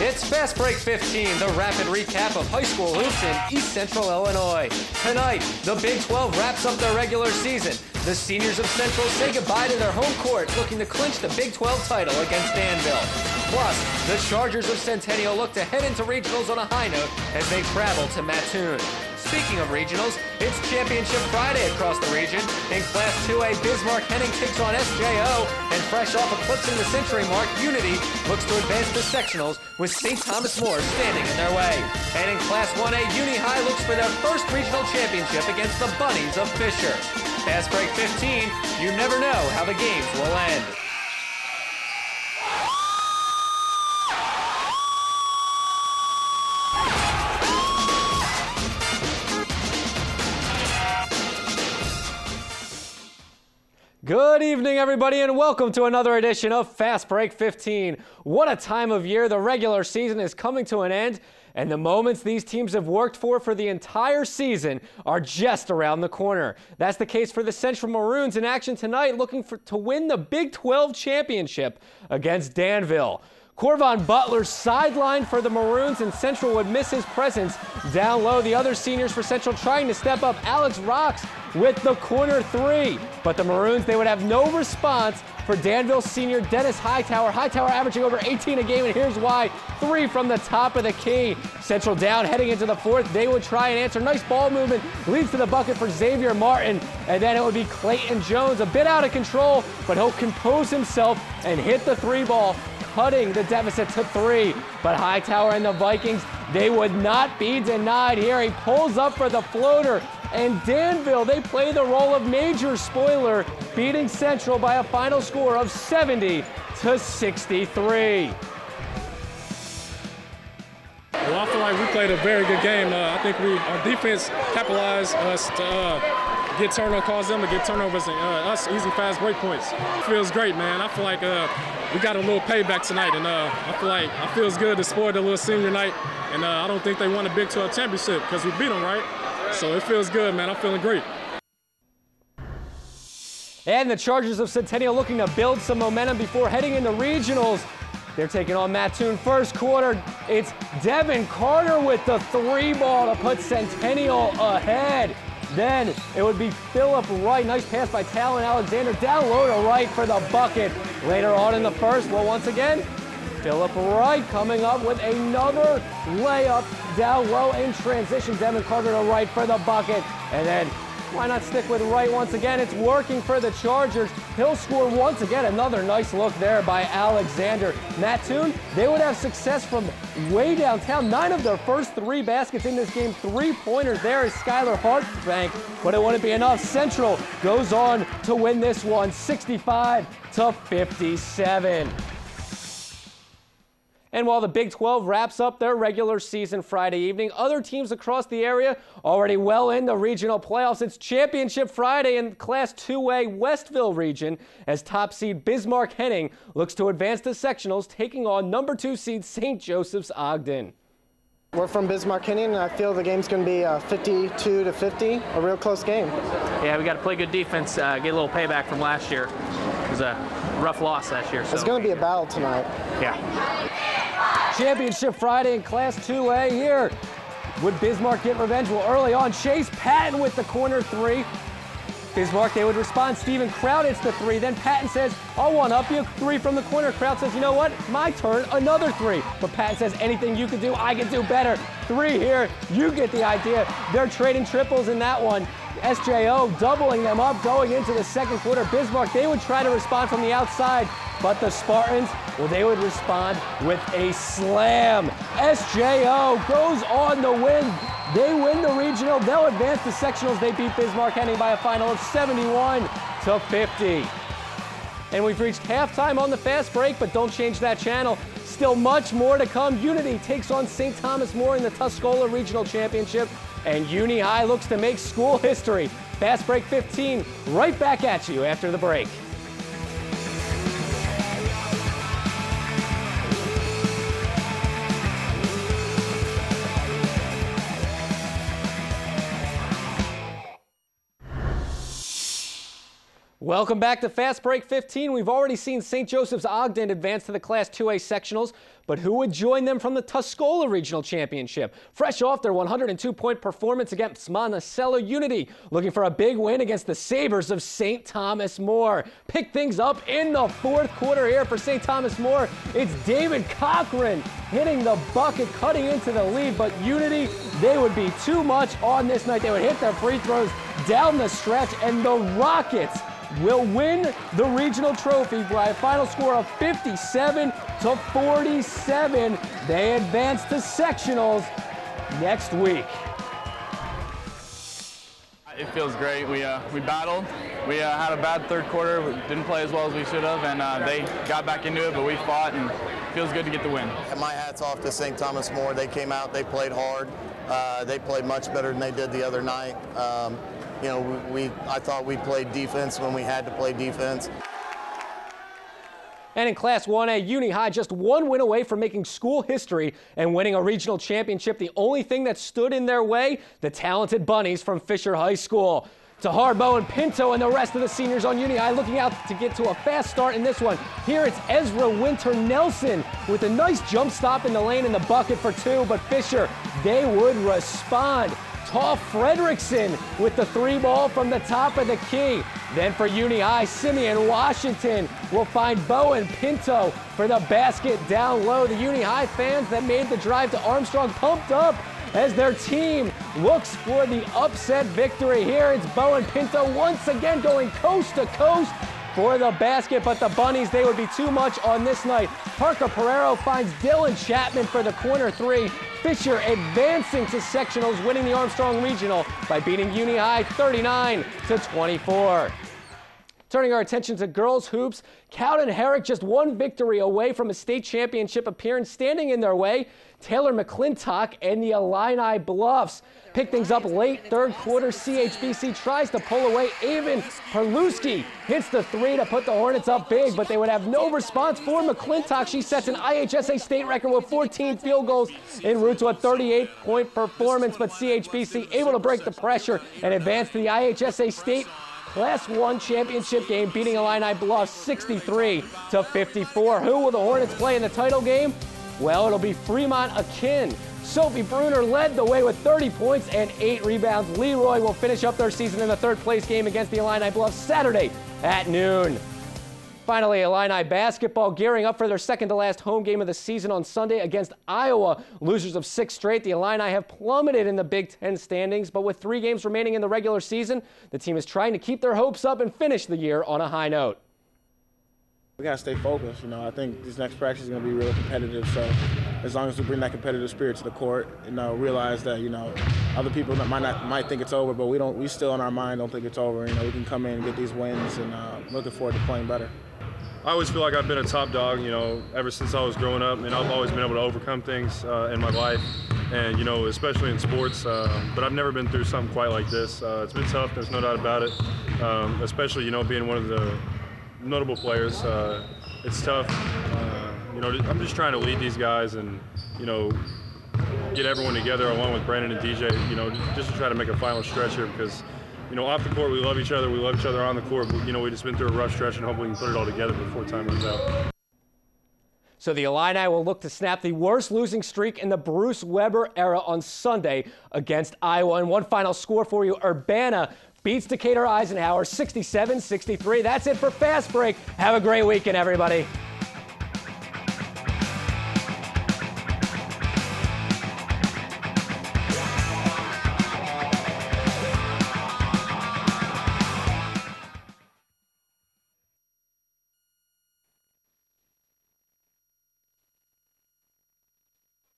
It's Fast Break 15, the rapid recap of high school hoops in East Central Illinois. Tonight, the Big 12 wraps up their regular season. The seniors of Central say goodbye to their home court, looking to clinch the Big 12 title against Danville. Plus, the Chargers of Centennial look to head into regionals on a high note as they travel to Mattoon. Speaking of regionals, it's Championship Friday across the region. In Class 2A, Bismarck Henning takes on SJO, and fresh off eclipsing the century mark, Unity looks to advance to sectionals with St. Thomas More standing in their way. And in Class 1A, Uni High looks for their first regional championship against the Bunnies of Fisher. Fast break 15, you never know how the games will end. Good evening, everybody, and welcome to another edition of Fast Break 15. What a time of year! The regular season is coming to an end, and the moments these teams have worked for for the entire season are just around the corner. That's the case for the Central Maroons in action tonight, looking for, to win the Big 12 championship against Danville. Corvon Butler sidelined for the Maroons, and Central would miss his presence down low. The other seniors for Central trying to step up. Alex Rocks with the corner three. But the Maroons, they would have no response for Danville senior Dennis Hightower. Hightower averaging over 18 a game, and here's why. Three from the top of the key. Central down heading into the fourth. They would try and answer. Nice ball movement. Leads to the bucket for Xavier Martin. And then it would be Clayton Jones. A bit out of control, but he'll compose himself and hit the three ball cutting the deficit to three. But Hightower and the Vikings, they would not be denied here. He pulls up for the floater. And Danville, they play the role of major spoiler, beating Central by a final score of 70 to 63. Well, I feel like we played a very good game. Uh, I think we our defense capitalized us to uh, get turnover, cause them to get turnovers, and uh, us easy fast break points. Feels great, man. I feel like uh, we got a little payback tonight, and uh, I feel like it feels good to spoil the little senior night. And uh, I don't think they won a Big 12 championship because we beat them, right? So it feels good, man. I'm feeling great. And the Chargers of Centennial looking to build some momentum before heading into regionals. They're taking on Mattoon first quarter. It's Devin Carter with the three ball to put Centennial ahead. Then it would be Philip Wright. Nice pass by Talon Alexander. Down low to Wright for the bucket. Later on in the first, well, once again, Philip Wright coming up with another layup down low in transition. Devin Carter to Wright for the bucket. And then why not stick with Wright once again? It's working for the Chargers. He'll score once again. Another nice look there by Alexander. Mattoon, they would have success from way downtown. Nine of their first three baskets in this game, three-pointers there is Skylar Hartbank, but it wouldn't be enough. Central goes on to win this one, 65 to 57. And while the Big 12 wraps up their regular season Friday evening, other teams across the area already well in the regional playoffs. It's Championship Friday in Class 2A Westville region as top seed Bismarck Henning looks to advance to sectionals, taking on number two seed St. Joseph's Ogden. We're from Bismarck Henning, and I feel the game's going to be uh, 52 to 50, a real close game. Yeah, we got to play good defense, uh, get a little payback from last year. It was a rough loss last year. So. It's going to be a battle tonight. Yeah. Championship Friday in Class 2A here. Would Bismarck get revenge? Well, early on, Chase Patton with the corner three. Bismarck, they would respond. Steven Kraut hits the three. Then Patton says, I'll one up you. Three from the corner. Kraut says, you know what? My turn. Another three. But Patton says, anything you can do, I can do better. Three here. You get the idea. They're trading triples in that one. SJO doubling them up going into the second quarter. Bismarck, they would try to respond from the outside. But the Spartans, well, they would respond with a slam. SJO goes on the win. They win the regional. They'll advance to sectionals. They beat Bismarck Henning by a final of 71 to 50. And we've reached halftime on the fast break, but don't change that channel. Still much more to come. Unity takes on St. Thomas More in the Tuscola Regional Championship, and Uni High looks to make school history. Fast break 15, right back at you after the break. Welcome back to Fast Break 15. We've already seen St. Joseph's Ogden advance to the Class 2A sectionals, but who would join them from the Tuscola Regional Championship? Fresh off their 102-point performance against Monticello Unity, looking for a big win against the Sabres of St. Thomas More. Pick things up in the fourth quarter here for St. Thomas More. It's David Cochran hitting the bucket, cutting into the lead, but Unity, they would be too much on this night. They would hit their free throws down the stretch, and the Rockets will win the regional trophy by a final score of 57 to 47. They advance to sectionals next week. It feels great. We uh, we battled. We uh, had a bad third quarter. We didn't play as well as we should have, and uh, they got back into it. But we fought, and it feels good to get the win. My hats off to St. Thomas More. They came out. They played hard. Uh, they played much better than they did the other night. Um, you know, we, we I thought we played defense when we had to play defense. And in Class 1A, Uni High just one win away from making school history and winning a regional championship. The only thing that stood in their way, the talented bunnies from Fisher High School. To Harbo and Pinto and the rest of the seniors on Uni High looking out to get to a fast start in this one. Here it's Ezra Winter Nelson with a nice jump stop in the lane in the bucket for two, but Fisher, they would respond. Tall Fredrickson with the three ball from the top of the key. Then for Uni High, Simeon Washington will find Bowen Pinto for the basket down low. The Uni High fans that made the drive to Armstrong pumped up as their team looks for the upset victory here. It's Bowen Pinto once again going coast to coast for the basket, but the Bunnies, they would be too much on this night. Parker Pereiro finds Dylan Chapman for the corner three. Fisher advancing to sectionals, winning the Armstrong Regional by beating Uni High 39 to 24. Turning our attention to girls hoops, Cowden Herrick just one victory away from a state championship appearance. Standing in their way, Taylor McClintock and the Illini Bluffs pick things up late third quarter. CHBC tries to pull away. Avon Perluski hits the three to put the Hornets up big, but they would have no response for McClintock. She sets an IHSA state record with 14 field goals en route to a 38-point performance, but CHBC able to break the pressure and advance to the IHSA state Class 1 championship game, beating Illini Bluffs 63 to 54. Who will the Hornets play in the title game? Well, it'll be Fremont Akin. Sophie Bruner led the way with 30 points and 8 rebounds. Leroy will finish up their season in the third place game against the Illini Bluffs Saturday at noon. Finally, Illini basketball gearing up for their second to last home game of the season on Sunday against Iowa. Losers of six straight, the Illini have plummeted in the Big Ten standings, but with three games remaining in the regular season, the team is trying to keep their hopes up and finish the year on a high note. We gotta stay focused. You know, I think this next practice is gonna be really competitive. So, as long as we bring that competitive spirit to the court, you know, realize that you know, other people might not might think it's over, but we don't. We still in our mind don't think it's over. You know, we can come in and get these wins, and uh, looking forward to playing better. I always feel like I've been a top dog, you know, ever since I was growing up, and I've always been able to overcome things uh, in my life, and you know, especially in sports. Uh, but I've never been through something quite like this. Uh, it's been tough. There's no doubt about it. Um, especially, you know, being one of the notable players. Uh, it's tough. Uh, you know, I'm just trying to lead these guys and, you know, get everyone together along with Brandon and DJ. You know, just to try to make a final stretch here because you know, off the court, we love each other. We love each other on the court. But, you know, we just been through a rough stretch, and hopefully we can put it all together before time runs out. So the Illini will look to snap the worst losing streak in the Bruce Weber era on Sunday against Iowa. And one final score for you, Urbana beats Decatur Eisenhower 67-63. That's it for Fast Break. Have a great weekend, everybody.